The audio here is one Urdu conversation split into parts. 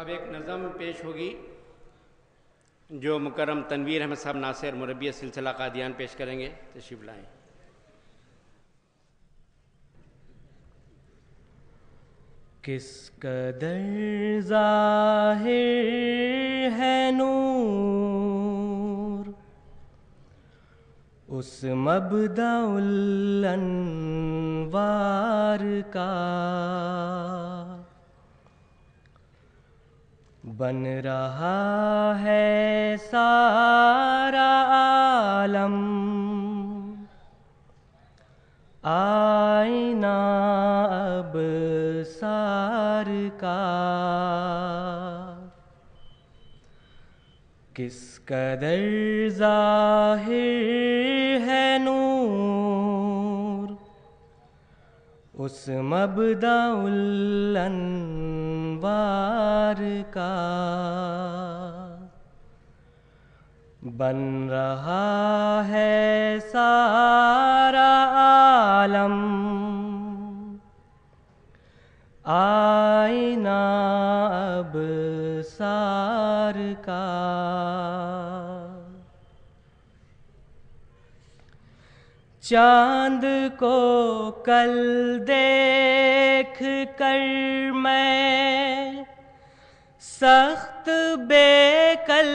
اب ایک نظم پیش ہوگی جو مکرم تنویر احمد صاحب ناصر مربی سلسلہ قادیان پیش کریں گے تشریف لائیں۔ کس قدر ظاہر ہے نور، اس مبدع الانوار کا بن رہا ہے سارا عالم۔ آئینہ اب سار کا۔ کس قدر ظاہر ہے نور، اس مبدع الانوار کا بن رہا ہے سارا عالم آئینہ اب سار کا چاند کو کل دیکھ کر میں سخت بے کل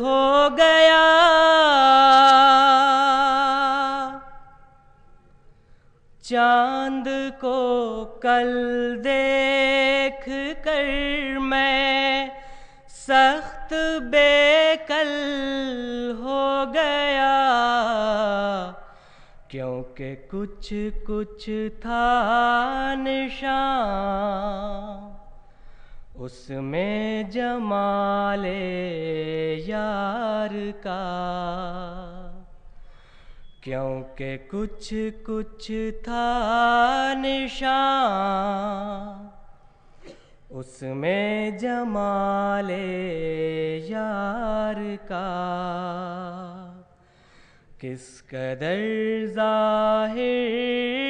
ہو گیا۔ چاند کو کل دیکھ کر میں سخت بے کل ہو گیا۔ کیونکہ کچھ کچھ تھا نشان اس میں جمال یار کا۔ کیونکہ کچھ کچھ تھا نشان، اس میں جمال یار کا۔ کس قدر ظاہر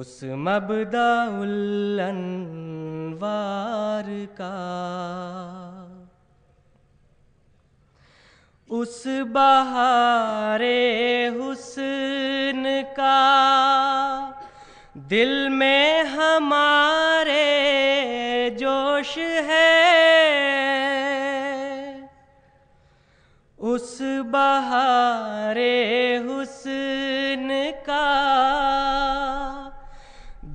اس مبدع الانوار کا۔ اس بہار حسن کا دل میں ہمارے جوش ہے۔ اس بہار حسن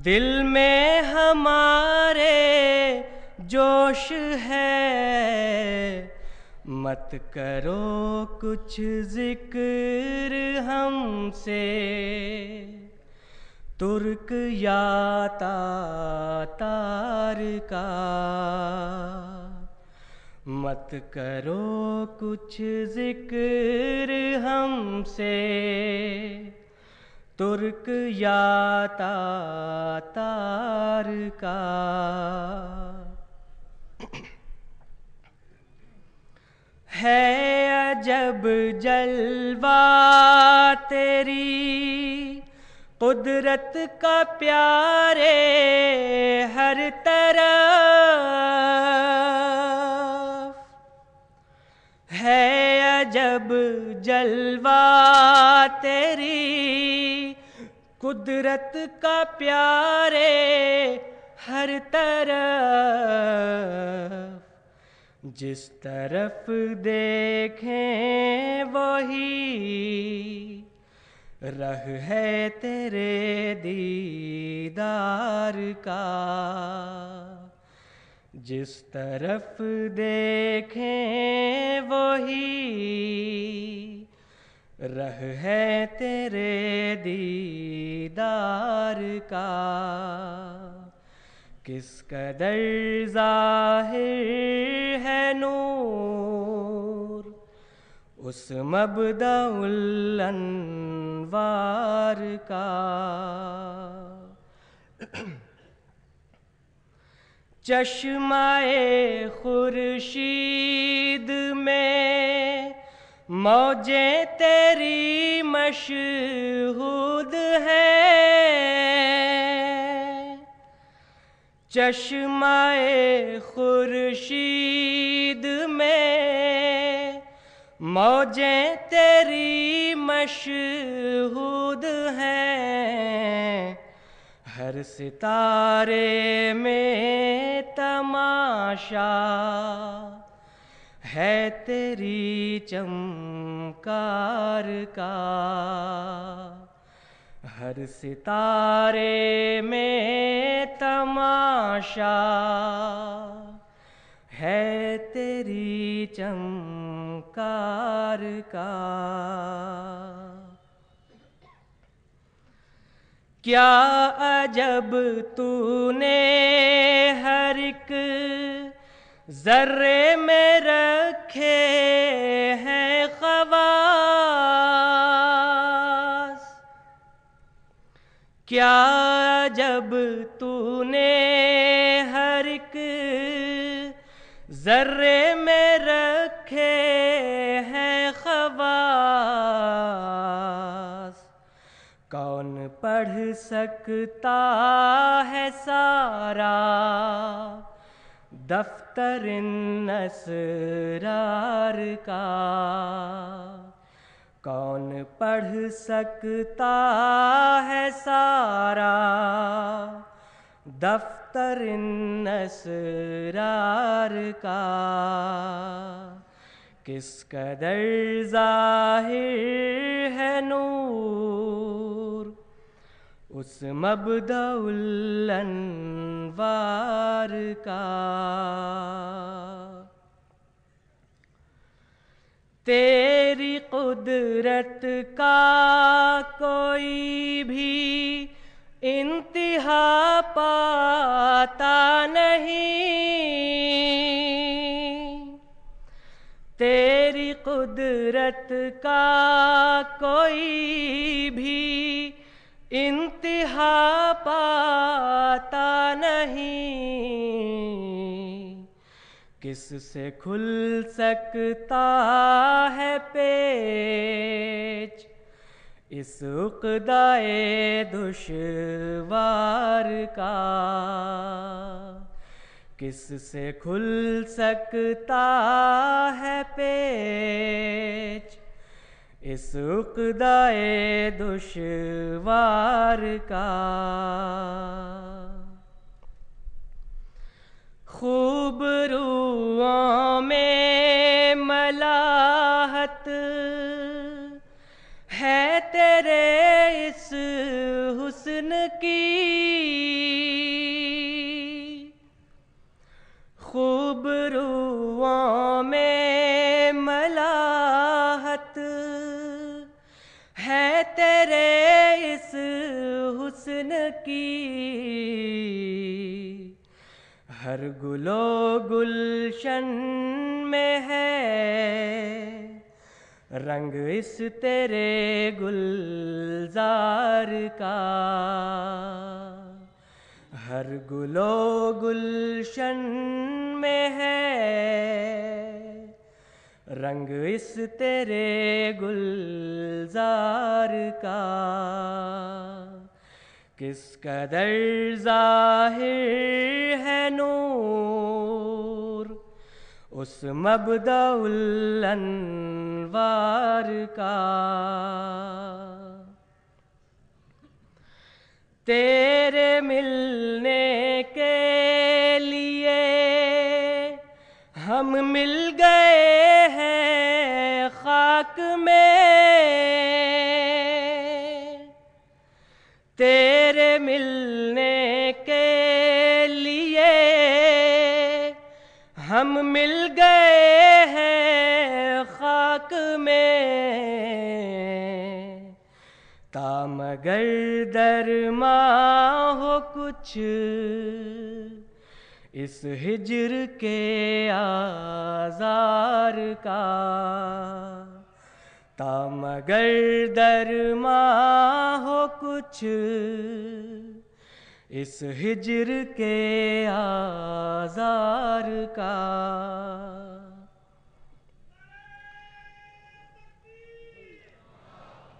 دل میں ہمارے جوش ہے۔ مت کرو کچھ ذکر ہم سے۔ ترک یا تار کا۔ مت کرو کچھ ذکر ہم سے۔ ترک یا تار کا۔ ہے عجب جلوہ تیری، قدرت کا پیارے ہر طرف۔ ہے عجب جلوہ تیری قدرت کا پیارے ہر طرف۔ جس طرف دیکھیں وہی رہ ہے تیرے دیدار کا۔ جس طرف دیکھیں وہی رہ ہے تیرے دیدار کا۔ کس قدر ظاہر ہے نور، اس مبدع الانوار کا۔ چشمائے خورشید موجیں تیری مشہود ہے۔ چشمائے خورشید میں موجیں تیری مشہود ہیں ہر ستارے میں تماشا ہے تیری چمکار کا۔ ہر ستارے میں تماشا ہے تیری چمکار کا۔ کیا عجب تو نے ہر ایک ذرے میں رکھے ہیں خواص۔ کیا جب تو نے ہر ایک ذرے میں رکھے ہیں خواص؟ کون پڑھ سکتا ہے سارا؟ دفتر اسرار کا۔ کون پڑھ سکتا ہے سارا؟ دفتر اسرار کا۔ کس قدر ظاہر ہے نور؟ اس مبدع الانوار کا۔ تیری قدرت کا کوئی بھی انتہا پاتا نہیں۔ تیری قدرت کا کوئی بھی انتہا پاتا نہیں۔ کس سے کھل سکتا ہے پیچ؟ اس عقدائے دشوار کا۔ کس سے کھل سکتا ہے پیچ؟ اس عقدائے دشوار کا۔ خوب روحوں میں ملاحت ہے تیرے اس حسن کی۔ ہر گلو گلشن میں ہے۔ رنگ اس تیرے گلزار کا۔ ہر گلو گلشن میں ہے۔ رنگ اس تیرے گلزار کا۔ کس قدر ظاہر ہے نور، اس مبدع الانوار کا۔ تیرے ملنے کے لیے ہم مل خاک میں تیرے ملنے کے لیے ہم مل گئے ہیں خاک میں تامگر درما ہو کچھ اس ہجر کے آزار کا تامگر درما ہو کچھ۔ اس ہجر کے آزار کا۔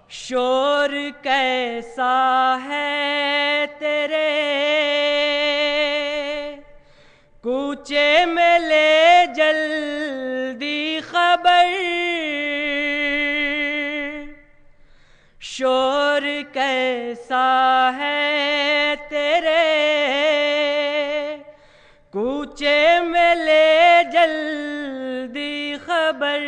شور کیسا ہے تیرے؟ کوچے میں کیسا ہے تیرے، کوچے میں لے جلدی خبر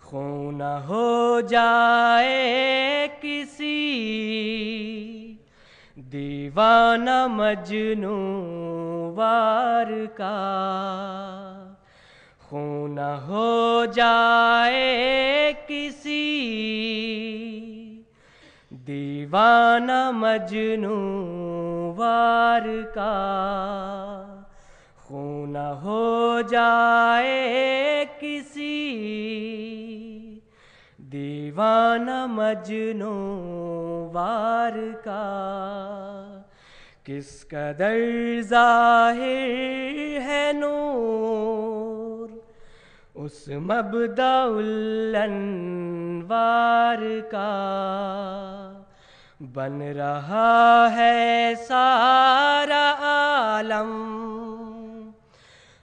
خون ہو جائے کسی دیوانہ مجنو وار کا خون ہو جائے کسی دیوانہ مجنو وار کا۔ خون ہو جائے کسی۔ دیوانہ مجنو وار کا۔ کس قدر ظاہر ہے نور۔ اس مبدا الانوار کا۔ بن رہا ہے سارا عالم۔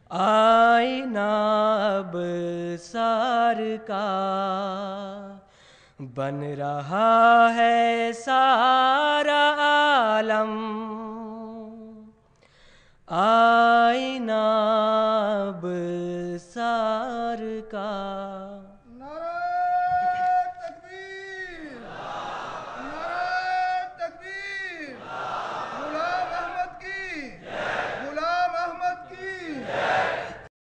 آئینہ ناب سار کا۔ بن رہا ہے سارا عالم۔ آ